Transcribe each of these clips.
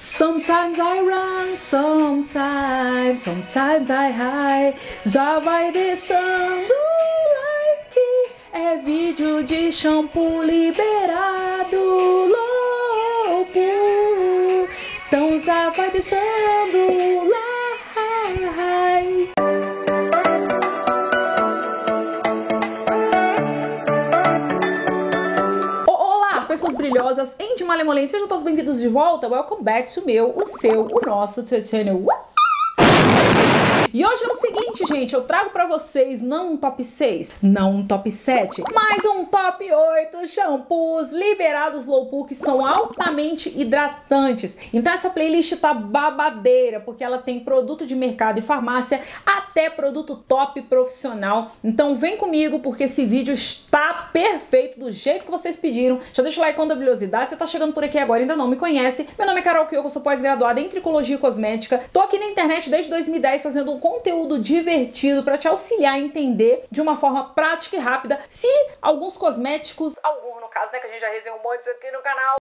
Sometimes I run, sometimes, sometimes I hide. Já vai deixando like. É vídeo de shampoo liberado, louco. Então já vai deixando like. Brilhosas em de malemolência, sejam todos bem-vindos de volta. Welcome back to meu, o seu, o nosso channel. E hoje é o seguinte, gente, eu trago para vocês não um top 6, não um top 7, mas um top 8 shampoos liberados low pool que são altamente hidratantes. Então essa playlist tá babadeira, porque ela tem produto de mercado e farmácia até produto top profissional. Então vem comigo porque esse vídeo está perfeito do jeito que vocês pediram. Já deixa o like com curiosidade, você tá chegando por aqui agora e ainda não me conhece. Meu nome é Carol Kyoko, eu sou pós-graduada em tricologia e cosmética. Tô aqui na internet desde 2010 fazendo um conteúdo divertido para te auxiliar a entender de uma forma prática e rápida se alguns cosméticos, alguns no caso, né, que a gente já resenhou um monte aqui no canal,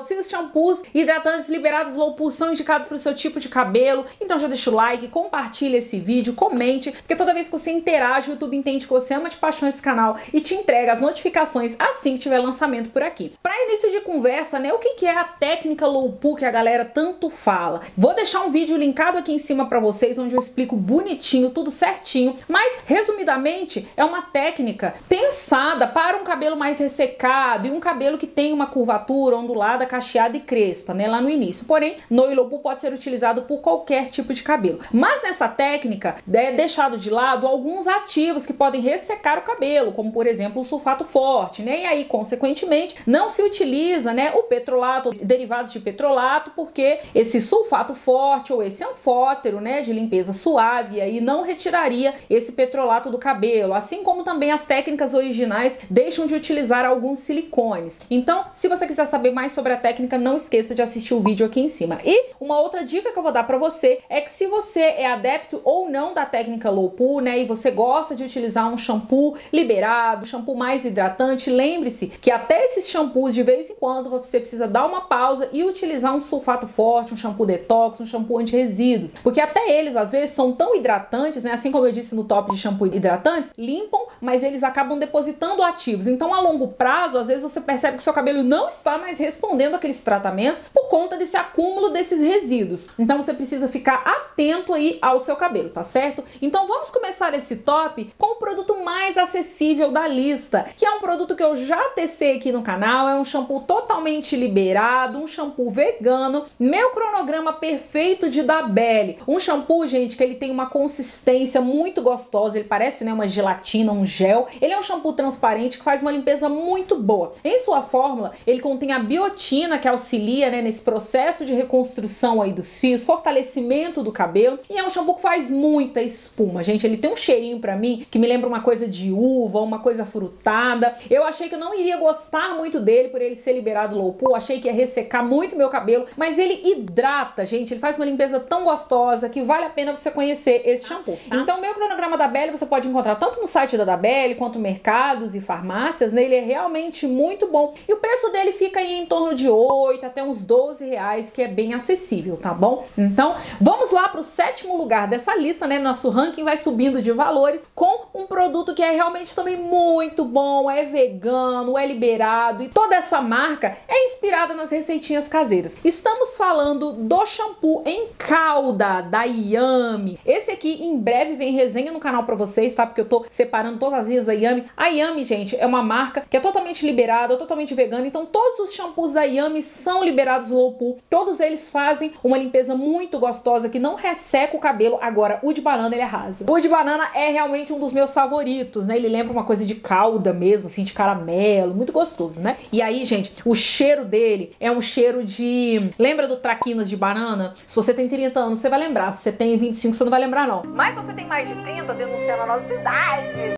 se os shampoos hidratantes liberados low pool são indicados para o seu tipo de cabelo, então já deixa o like, compartilha esse vídeo, comente, porque toda vez que você interage, o YouTube entende que você ama de paixão esse canal e te entrega as notificações assim que tiver lançamento por aqui. Para início de conversa, né, o que, que é a técnica low pool que a galera tanto fala? Vou deixar um vídeo linkado aqui em cima para vocês, onde eu explico bonitinho, tudo certinho, mas resumidamente é uma técnica pensada para um cabelo mais ressecado e um cabelo que tem uma curvatura ondulada cacheada e crespa, né, lá no início. Porém, no Ilopu pode ser utilizado por qualquer tipo de cabelo. Mas nessa técnica é deixado de lado alguns ativos que podem ressecar o cabelo, como por exemplo o sulfato forte, né? E aí, consequentemente, não se utiliza, né, o petrolato, derivados de petrolato, porque esse sulfato forte ou esse anfótero, né, de limpeza suave, aí não retiraria esse petrolato do cabelo, assim como também as técnicas originais deixam de utilizar alguns silicones. Então, se você quiser saber mais sobre a técnica, não esqueça de assistir o vídeo aqui em cima. E uma outra dica que eu vou dar para você é que se você é adepto ou não da técnica low pool, né, e você gosta de utilizar um shampoo liberado, shampoo mais hidratante, lembre-se que até esses shampoos de vez em quando você precisa dar uma pausa e utilizar um sulfato forte, um shampoo detox, um shampoo anti-resíduos, porque até eles às vezes são tão hidratantes, né, assim como eu disse no top de shampoo hidratantes, limpam, mas eles acabam depositando ativos. Então a longo prazo, às vezes você percebe que seu cabelo não está mais respondendo aqueles tratamentos por conta desse acúmulo desses resíduos. Então você precisa ficar atento aí ao seu cabelo, tá certo? Então vamos começar esse top com o produto mais acessível da lista, que é um produto que eu já testei aqui no canal, é um shampoo totalmente liberado, um shampoo vegano, meu cronograma perfeito de Dabelle. Um shampoo, gente, que ele tem uma consistência muito gostosa, ele parece né, uma gelatina, um gel. Ele é um shampoo transparente que faz uma limpeza muito boa. Em sua fórmula, ele contém a biotina que auxilia né, nesse processo de reconstrução aí dos fios, fortalecimento do cabelo. E é um shampoo que faz muita espuma, gente. Ele tem um cheirinho para mim que me lembra uma coisa de uva, uma coisa frutada. Eu achei que eu não iria gostar muito dele por ele ser liberado low pool. Achei que ia ressecar muito meu cabelo, mas ele hidrata, gente. Ele faz uma limpeza tão gostosa que vale a pena você conhecer esse shampoo. Tá? Então, meu cronograma da Belle você pode encontrar tanto no site da Dabelle quanto mercados e farmácias. Né? Ele é realmente muito bom. E o preço dele fica aí em torno de de 8 até uns 12 reais, que é bem acessível, tá bom? Então, vamos lá para o sétimo lugar dessa lista, né? Nosso ranking vai subindo de valores com um produto que é realmente também muito bom, é vegano, é liberado e toda essa marca é inspirada nas receitinhas caseiras. Estamos falando do shampoo em calda da Yami. Esse aqui em breve vem resenha no canal para vocês, tá? Porque eu tô separando todas as linhas da Yami. A Yami, gente, é uma marca que é totalmente liberada, totalmente vegana, então todos os shampoos da Yami são liberados low pool. Todos eles fazem uma limpeza muito gostosa que não resseca o cabelo. Agora, o de banana ele arrasa. O de banana é realmente um dos meus favoritos, né? Ele lembra uma coisa de calda mesmo, assim, de caramelo, muito gostoso, né? E aí, gente, o cheiro dele é um cheiro de. Lembra do traquinas de banana? Se você tem 30 anos, você vai lembrar. Se você tem 25, você não vai lembrar, não. Mas você tem mais de 30, denunciando a nossa idade.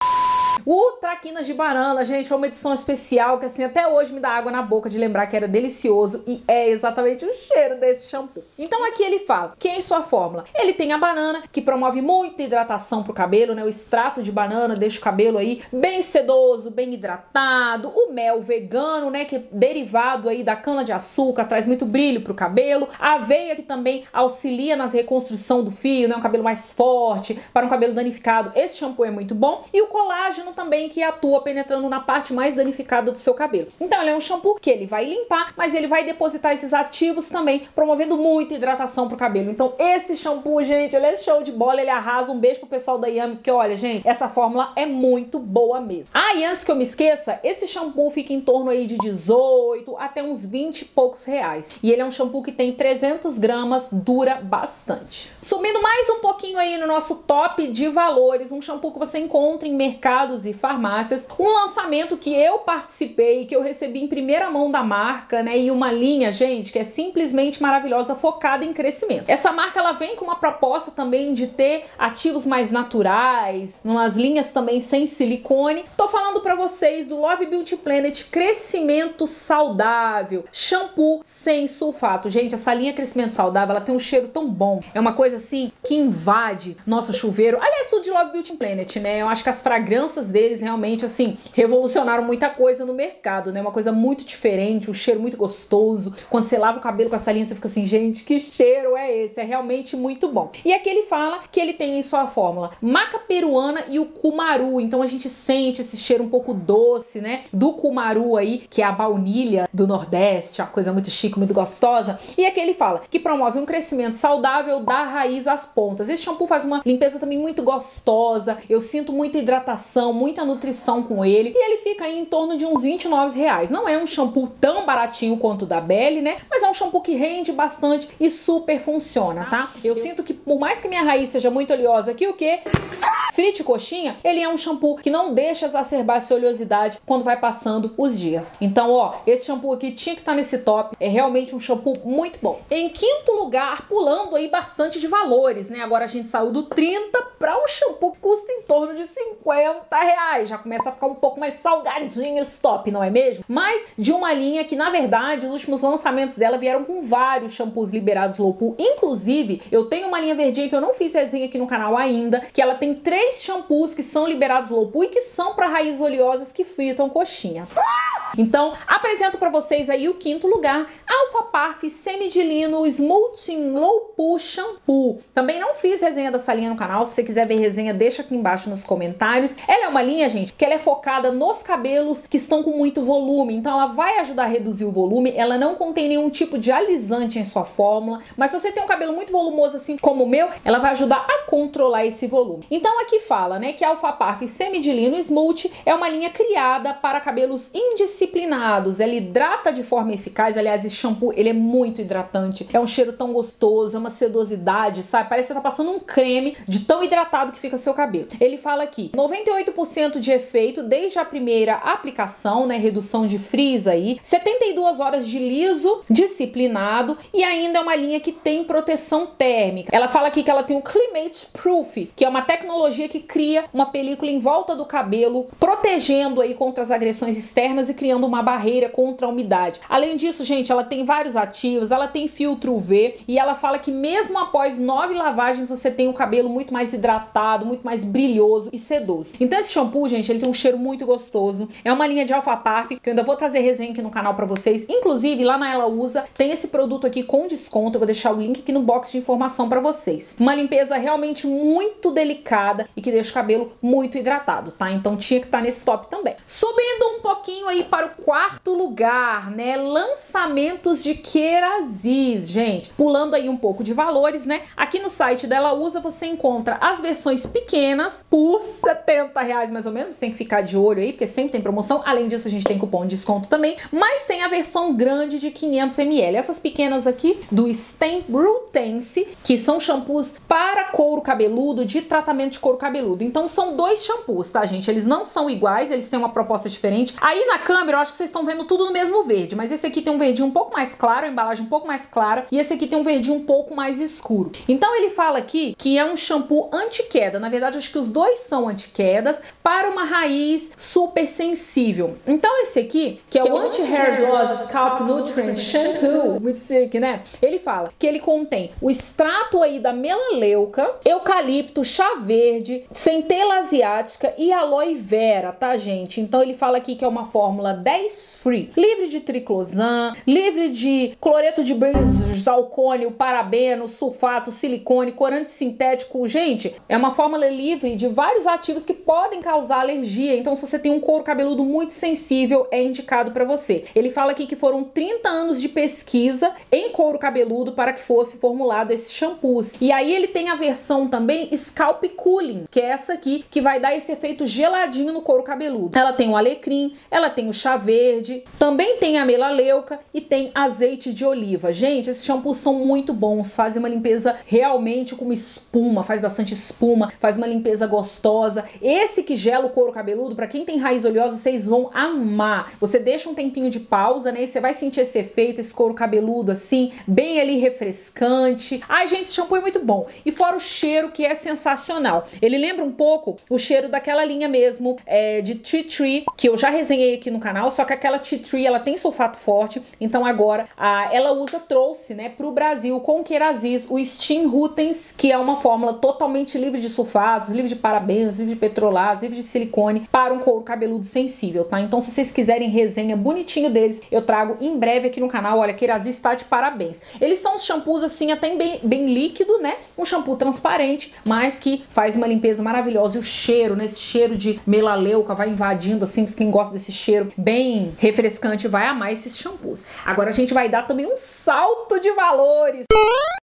O Traquinas de Banana, gente, foi uma edição especial que assim até hoje me dá água na boca de lembrar que era delicioso e é exatamente o cheiro desse shampoo. Então aqui ele fala que em sua fórmula ele tem a banana que promove muita hidratação pro cabelo, né? O extrato de banana deixa o cabelo aí bem sedoso, bem hidratado. O mel vegano, né, que é derivado aí da cana de açúcar, traz muito brilho pro cabelo. A aveia que também auxilia nas reconstrução do fio, né, um cabelo mais forte, para um cabelo danificado. Esse shampoo é muito bom. E o colágeno também que atua penetrando na parte mais danificada do seu cabelo. Então ele é um shampoo que ele vai limpar, mas ele vai depositar esses ativos também, promovendo muita hidratação pro cabelo. Então esse shampoo, gente, ele é show de bola, ele arrasa. Um beijo pro pessoal da Yami, porque olha, gente, essa fórmula é muito boa mesmo. Ah, e antes que eu me esqueça, esse shampoo fica em torno aí de 18 até uns 20 e poucos reais. E ele é um shampoo que tem 300 gramas, dura bastante. Subindo mais um pouquinho aí no nosso top de valores, um shampoo que você encontra em mercados e farmácias, um lançamento que eu participei, que eu recebi em primeira mão da marca, né, e uma linha, gente, que é simplesmente maravilhosa, focada em crescimento. Essa marca ela vem com uma proposta também de ter ativos mais naturais, umas linhas também sem silicone. Tô falando para vocês do Love Beauty Planet Crescimento Saudável, shampoo sem sulfato. Gente, essa linha Crescimento Saudável, ela tem um cheiro tão bom. É uma coisa assim que invade nosso chuveiro. Aliás, tudo de Love Beauty Planet, né? Eu acho que as fragrâncias deles realmente assim revolucionaram muita coisa no mercado, né? Uma coisa muito diferente, um cheiro muito gostoso. Quando você lava o cabelo com essa linha, você fica assim, gente, que cheiro é esse? É realmente muito bom. E aqui ele fala que ele tem em sua fórmula maca peruana e o cumaru. Então a gente sente esse cheiro um pouco doce, né? Do cumaru aí, que é a baunilha do Nordeste, uma coisa muito chique, muito gostosa. E aqui ele fala que promove um crescimento saudável da raiz às pontas. Esse shampoo faz uma limpeza também muito gostosa. Eu sinto muita hidratação, muita nutrição com ele. E ele fica aí em torno de uns 29 reais. Não é um shampoo tão baratinho quanto o da Belly, né? Mas é um shampoo que rende bastante e super funciona, tá? Eu sinto que por mais que minha raiz seja muito oleosa aqui, o que? Frite coxinha, ele é um shampoo que não deixa exacerbar essa oleosidade quando vai passando os dias. Então, ó, esse shampoo aqui tinha que estar tá nesse top. É realmente um shampoo muito bom. Em quinto lugar, pulando aí bastante de valores, né? Agora a gente saiu do 30 para um shampoo que custa em torno de 50 reais. Já começa a ficar um pouco mais salgadinho esse top, não é mesmo? Mas de uma linha que, na verdade, os últimos lançamentos dela vieram com vários shampoos liberados low pool. Inclusive, eu tenho uma linha verdinha que eu não fiz resenha aqui no canal ainda, que ela tem três shampoos que são liberados low pool e que são para raízes oleosas que fritam coxinha. Então, apresento para vocês aí o quinto lugar, Alpha Parf Semidilino Smoothing Low Poo Shampoo. Também não fiz resenha dessa linha no canal, se você quiser ver resenha, deixa aqui embaixo nos comentários. Ela é uma linha, gente, que ela é focada nos cabelos que estão com muito volume, então ela vai ajudar a reduzir o volume, ela não contém nenhum tipo de alisante em sua fórmula, mas se você tem um cabelo muito volumoso assim como o meu, ela vai ajudar a controlar esse volume. Então aqui fala, né, que a Parf Semidilino Smooth é uma linha criada para cabelos indisciplinados, ela hidrata de forma eficaz, aliás, esse shampoo, ele é muito hidratante, é um cheiro tão gostoso, é uma sedosidade, sabe? Parece que você tá passando um creme de tão hidratado que fica seu cabelo. Ele fala aqui, 98% de efeito desde a primeira aplicação, né, redução de frizz aí, 72 horas de liso, disciplinado e ainda é uma linha que tem proteção térmica. Ela fala aqui que ela tem o Climate Proof, que é uma tecnologia que cria uma película em volta do cabelo, protegendo aí contra as agressões externas e criando uma barreira contra a umidade. Além disso, gente, ela tem vários ativos, ela tem filtro UV e ela fala que mesmo após nove lavagens você tem o cabelo muito mais hidratado, muito mais brilhoso e sedoso. Então esse shampoo, gente, ele tem um cheiro muito gostoso. É uma linha de alfa parf que eu ainda vou trazer resenha aqui no canal para vocês. Inclusive, lá na Ela Usa tem esse produto aqui com desconto. Eu vou deixar o link aqui no box de informação para vocês. Uma limpeza realmente muito delicada e que deixa o cabelo muito hidratado, tá? Então tinha que estar tá nesse top também. Subindo um pouquinho aí para o quarto lugar, né? Lançamentos de Keraziz, gente. Pulando aí um pouco de valores, né? Aqui no site dela usa você encontra as versões pequenas por 70 reais mais ou menos. Tem que ficar de olho aí, porque sempre tem promoção. Além disso, a gente tem cupom de desconto também. Mas tem a versão grande de 500 ml. Essas pequenas aqui do Stem Brutense, que são shampoos para couro cabeludo, de tratamento de couro cabeludo. Então são dois shampoos, tá, gente? Eles não são iguais, eles têm uma proposta diferente. Aí na câmera eu acho que vocês estão vendo tudo no mesmo verde, mas esse aqui tem um verdinho um pouco mais claro, a embalagem um pouco mais clara, e esse aqui tem um verdinho um pouco mais escuro. Então ele fala aqui que é um shampoo anti-queda. Na verdade, acho que os dois são anti-quedas para uma raiz super sensível. Então esse aqui, que é que o é Anti-Hair Gloss Scalp Nutrient Shampoo, muito chique, né? Ele fala que ele contém o extrato aí da melaleuca, eucalipto, chá verde, centela asiática e aloe vera, tá, gente? Então ele fala aqui que é uma fórmula 10 free, livre de triclosan, livre de cloreto de benzalcônio, parabeno, sulfato, silicone, corante sintético. Gente, é uma fórmula livre de vários ativos que podem causar alergia. Então, se você tem um couro cabeludo muito sensível, é indicado para você. Ele fala aqui que foram 30 anos de pesquisa em couro cabeludo para que fosse formulado esse shampoo. E aí ele tem a versão também Scalp Cooling, que é essa aqui que vai dar esse efeito geladinho no couro cabeludo. Ela tem o alecrim, ela tem o chá verde, também tem a melaleuca e tem azeite de oliva. Gente, esses shampoos são muito bons, fazem uma limpeza realmente com espuma, faz bastante espuma, faz uma limpeza gostosa. Esse que gela o couro cabeludo, para quem tem raiz oleosa, vocês vão amar. Você deixa um tempinho de pausa, né? E você vai sentir esse efeito, esse couro cabeludo assim, bem ali refrescante. Ai, gente, esse shampoo é muito bom. E fora o cheiro que é sensacional. Ele lembra um pouco o cheiro daquela linha mesmo é, de tea tree que eu já resenhei aqui no canal, só que aquela tea tree ela tem sulfato forte, então agora ela usa trouxe, né, pro Brasil com Queraziz o Steam Rutens, que é uma fórmula totalmente livre de sulfatos, livre de parabenos, livre de petrolatos, livre de silicone para um couro cabeludo sensível, tá? Então se vocês quiserem resenha bonitinho deles, eu trago em breve aqui no canal. Olha, Queraziz está de parabéns. Eles são os shampoos assim até bem, bem líquido, né? Um shampoo transparente, mas que faz uma limpeza maravilhosa e o cheiro, né? Esse cheiro de melaleuca vai invadindo assim, quem gosta desse cheiro bem refrescante vai amar esses shampoos. Agora a gente vai dar também um salto de valores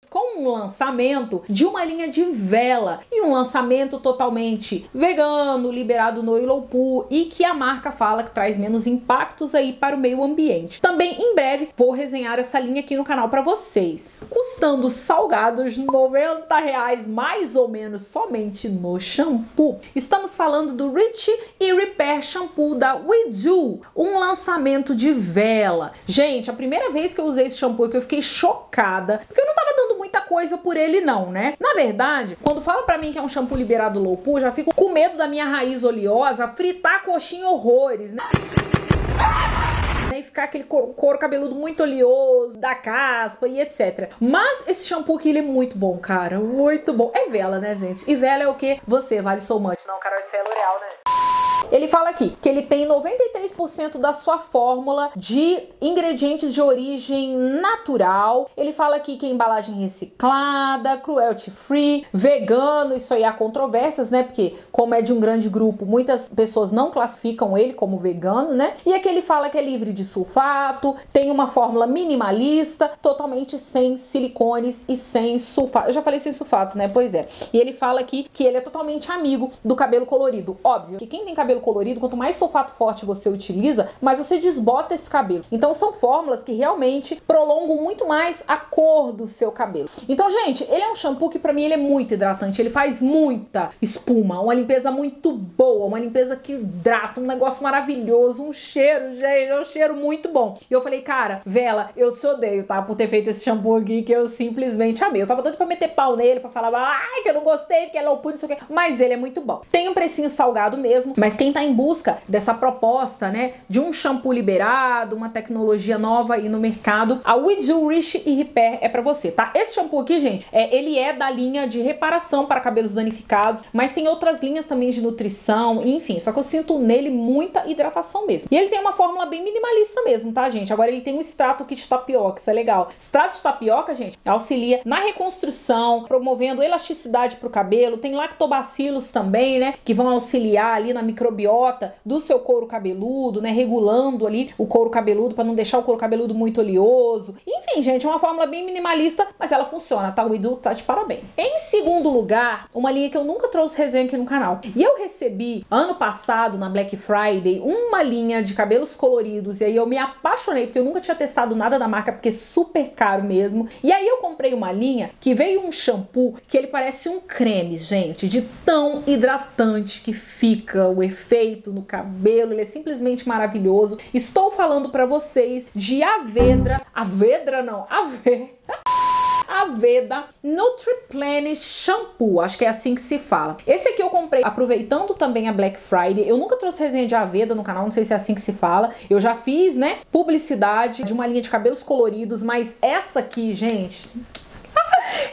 com um lançamento de uma linha de vela e um lançamento totalmente vegano, liberado no Ilopu e que a marca fala que traz menos impactos aí para o meio ambiente. Também em breve vou resenhar essa linha aqui no canal para vocês, custando salgados 90 reais mais ou menos somente no shampoo. Estamos falando do Rich e Repair Shampoo da WeDo, um lançamento de vela. Gente, a primeira vez que eu usei esse shampoo que eu fiquei chocada, porque eu não tava dando muita coisa por ele não, né? Na verdade, quando fala para mim que é um shampoo liberado low já fico com medo da minha raiz oleosa fritar coxinha horrores, né? Ficar aquele couro, couro, cabeludo muito oleoso, da caspa e etc. Mas esse shampoo aqui, ele é muito bom, cara. Muito bom. É vela, né, gente? E vela é o que? Você, vale so much. Não, Carol, isso é L'Oreal, né? Ele fala aqui que ele tem 93% da sua fórmula de ingredientes de origem natural. Ele fala aqui que é embalagem reciclada, cruelty free, vegano, isso aí há controvérsias, né? Porque como é de um grande grupo, muitas pessoas não classificam ele como vegano, né? E aqui ele fala que é livre de sulfato, tem uma fórmula minimalista, totalmente sem silicones e sem sulfato. Eu já falei sem sulfato, né? Pois é. E ele fala aqui que ele é totalmente amigo do cabelo colorido. Óbvio que quem tem cabelo cabelo colorido, quanto mais sulfato forte você utiliza, mais você desbota esse cabelo. Então são fórmulas que realmente prolongam muito mais a cor do seu cabelo. Então, gente, ele é um shampoo que para mim ele é muito hidratante, ele faz muita espuma, uma limpeza muito boa, uma limpeza que hidrata, um negócio maravilhoso, um cheiro, gente, é um cheiro muito bom. E eu falei, cara, Vela, eu te odeio, tá? Por ter feito esse shampoo aqui que eu simplesmente amei. Eu tava doido pra meter pau nele, pra falar, ai, que eu não gostei, porque é low poo, não sei o quê. Mas ele é muito bom. Tem um precinho salgado mesmo, mas quem está em busca dessa proposta, né, de um shampoo liberado, uma tecnologia nova aí no mercado, a Wizu Rich e Repair é para você, tá? Esse shampoo aqui, gente, é, ele é da linha de reparação para cabelos danificados, mas tem outras linhas também de nutrição, enfim, só que eu sinto nele muita hidratação mesmo. E ele tem uma fórmula bem minimalista mesmo, tá, gente? Agora ele tem um extrato kit tapioca, isso é legal. Extrato de tapioca, gente, auxilia na reconstrução, promovendo elasticidade para o cabelo, tem lactobacilos também, né, que vão auxiliar ali na micro microbiota do seu couro cabeludo, né? Regulando ali o couro cabeludo para não deixar o couro cabeludo muito oleoso. Enfim, gente, é uma fórmula bem minimalista, mas ela funciona, tá? O Edu tá de parabéns. Em segundo lugar, uma linha que eu nunca trouxe resenha aqui no canal. E eu recebi ano passado, na Black Friday, uma linha de cabelos coloridos. E aí eu me apaixonei, porque eu nunca tinha testado nada da marca, porque é super caro mesmo. E aí eu comprei uma linha que veio um shampoo que ele parece um creme, gente, de tão hidratante que fica o efeito no cabelo, ele é simplesmente maravilhoso. Estou falando para vocês de Avedra, Avedra não, Aveda. Aveda Nutriplenish Shampoo, acho que é assim que se fala. Esse aqui eu comprei aproveitando também a Black Friday. Eu nunca trouxe resenha de Aveda no canal, não sei se é assim que se fala. Eu já fiz, né, publicidade de uma linha de cabelos coloridos, mas essa aqui, gente,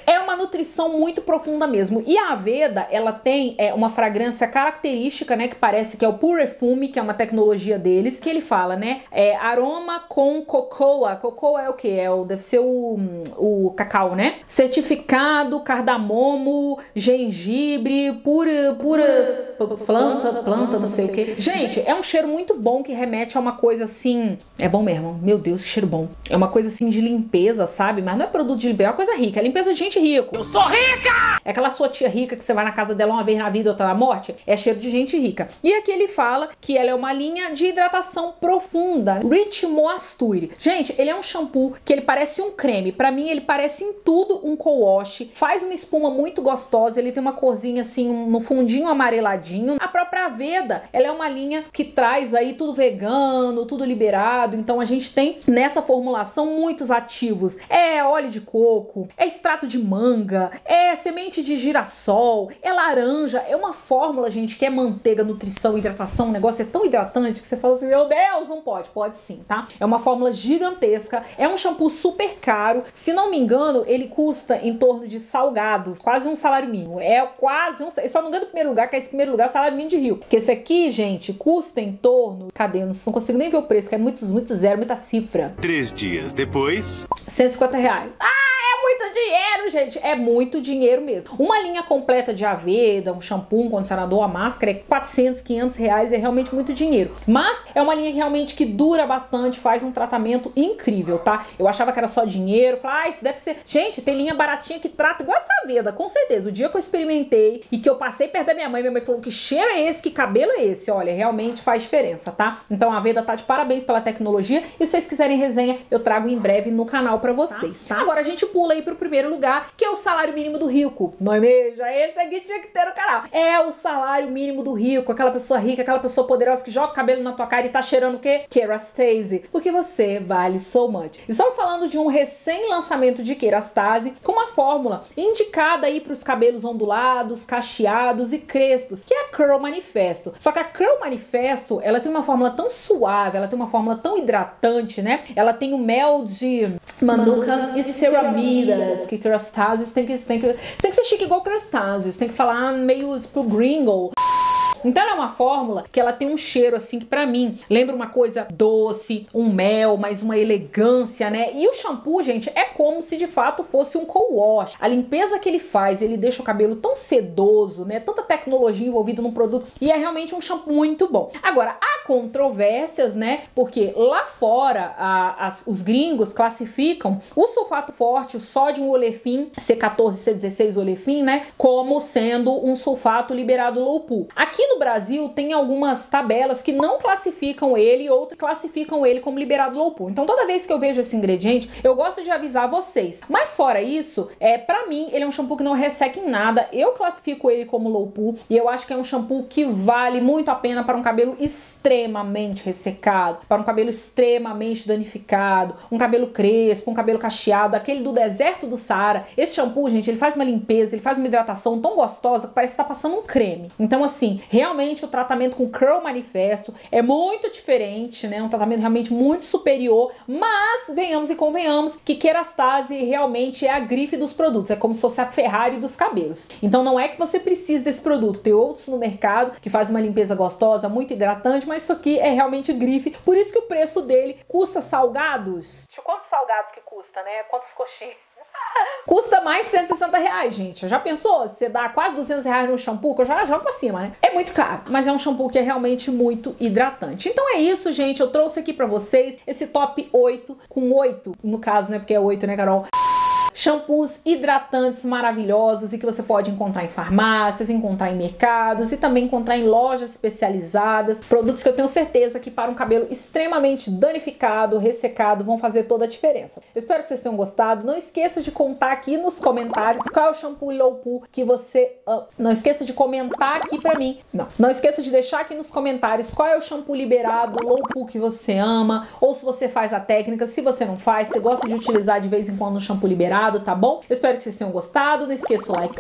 é uma nutrição muito profunda mesmo. E a Aveda, ela tem é, uma fragrância característica, né, que parece que é o Purefume, que é uma tecnologia deles, que ele fala, né, é aroma com cocoa. Cocoa é o que? É o deve ser o, o cacau, né? Certificado, cardamomo, gengibre, pura pura planta, planta, não sei o que. Gente, é um cheiro muito bom que remete a uma coisa assim, é bom mesmo. Meu Deus, que cheiro bom. É uma coisa assim de limpeza, sabe? Mas não é produto de limpeza, é uma coisa rica, é limpeza de gente rico. Eu sou rica! É aquela sua tia rica que você vai na casa dela uma vez na vida, outra na morte. É cheiro de gente rica. E aqui ele fala que ela é uma linha de hidratação profunda. Rich Moisture. Gente, ele é um shampoo que ele parece um creme. Para mim, ele parece em tudo um co-wash. Faz uma espuma muito gostosa. Ele tem uma corzinha assim, no fundinho amareladinho. A própria Aveda, ela é uma linha que traz aí tudo vegano, tudo liberado. Então a gente tem nessa formulação muitos ativos. É óleo de coco, é extrato de manga, é semente de girassol, é laranja, é uma fórmula, gente, que é manteiga, nutrição, hidratação, o negócio é tão hidratante que você fala assim, meu Deus, não pode, pode sim, tá? É uma fórmula gigantesca, é um shampoo super caro, se não me engano, ele custa em torno de salgados, quase um salário mínimo, é quase um, só não ganha do primeiro lugar, que é esse primeiro lugar, salário mínimo de Rio, porque esse aqui, gente, custa em torno, cadê, eu não, não consigo nem ver o preço, que é muito, muito zero, muita cifra. Três dias depois... 150 reais. Ah! Muito dinheiro, gente. É muito dinheiro mesmo. Uma linha completa de Aveda, um shampoo, um condicionador, a máscara é 400, 500 reais. É realmente muito dinheiro. Mas é uma linha realmente que dura bastante, faz um tratamento incrível, tá? Eu achava que era só dinheiro. Falei, ah, isso deve ser... Gente, tem linha baratinha que trata igual essa Aveda, com certeza. O dia que eu experimentei e que eu passei perto da minha mãe, minha mãe falou que cheiro é esse, que cabelo é esse. Olha, realmente faz diferença, tá? Então a Aveda tá de parabéns pela tecnologia. E se vocês quiserem resenha, eu trago em breve no canal pra vocês, tá? Agora a gente pula aí pro primeiro lugar, que é o salário mínimo do rico. Não é mesmo? Esse aqui tinha que ter no canal. É o salário mínimo do rico, aquela pessoa rica, aquela pessoa poderosa que joga o cabelo na tua cara e tá cheirando o quê? Kerastase. Porque você vale so much. Estamos falando de um recém-lançamento de Kerastase com uma fórmula indicada aí para os cabelos ondulados, cacheados e crespos, que é a Curl Manifesto. Só que a Curl Manifesto, ela tem uma fórmula tão suave, ela tem uma fórmula tão hidratante, né? Ela tem o mel de manuka e que Crastasis tem que, tem que, tem que ser chique igual Crastasis, tem que falar meio pro gringo. Então ela é uma fórmula que ela tem um cheiro assim que para mim lembra uma coisa doce, um mel, mas uma elegância, né? E o shampoo, gente, é como se de fato fosse um co-wash. A limpeza que ele faz, ele deixa o cabelo tão sedoso, né? Tanta tecnologia envolvida no produto e é realmente um shampoo muito bom. Agora, há controvérsias, né? Porque lá fora a, as, os gringos classificam o sulfato forte, o sódio olefim, C14, C16 olefim, né? Como sendo um sulfato liberado low pool. Aqui no Brasil tem algumas tabelas que não classificam ele e outras classificam ele como liberado low pool. Então toda vez que eu vejo esse ingrediente, eu gosto de avisar vocês. Mas fora isso, é para mim ele é um shampoo que não resseca em nada. Eu classifico ele como low pool e eu acho que é um shampoo que vale muito a pena para um cabelo extremamente ressecado, para um cabelo extremamente danificado, um cabelo crespo, um cabelo cacheado, aquele do deserto do Saara. Esse shampoo, gente, ele faz uma limpeza, ele faz uma hidratação tão gostosa que parece estar tá passando um creme. Então assim, Realmente o tratamento com Curl Manifesto é muito diferente, né? Um tratamento realmente muito superior, mas venhamos e convenhamos que Kerastase realmente é a grife dos produtos, é como se fosse a Ferrari dos cabelos. Então não é que você precise desse produto, tem outros no mercado que faz uma limpeza gostosa, muito hidratante, mas isso aqui é realmente grife, por isso que o preço dele custa salgados. Quantos salgados que custa, né? Quantos coxinhas? Custa mais de 160 reais, gente. Já pensou? Você dá quase 200 reais no shampoo, que eu já jogo pra cima, né? É muito caro, mas é um shampoo que é realmente muito hidratante. Então é isso, gente. Eu trouxe aqui pra vocês esse top 8, com 8, no caso, né? Porque é 8, né, Carol? Shampoos hidratantes maravilhosos e que você pode encontrar em farmácias, encontrar em mercados e também encontrar em lojas especializadas. Produtos que eu tenho certeza que para um cabelo extremamente danificado, ressecado, vão fazer toda a diferença. Eu espero que vocês tenham gostado. Não esqueça de contar aqui nos comentários qual é o shampoo low poo que você ama. Não esqueça de comentar aqui para mim. Não, não esqueça de deixar aqui nos comentários qual é o shampoo liberado low poo que você ama ou se você faz a técnica, se você não faz, você gosta de utilizar de vez em quando um shampoo liberado, tá bom? Eu espero que vocês tenham gostado. Não esqueça o like.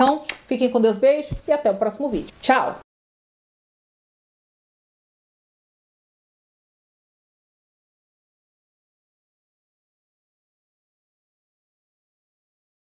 Fiquem com Deus, beijo e até o próximo vídeo. Tchau!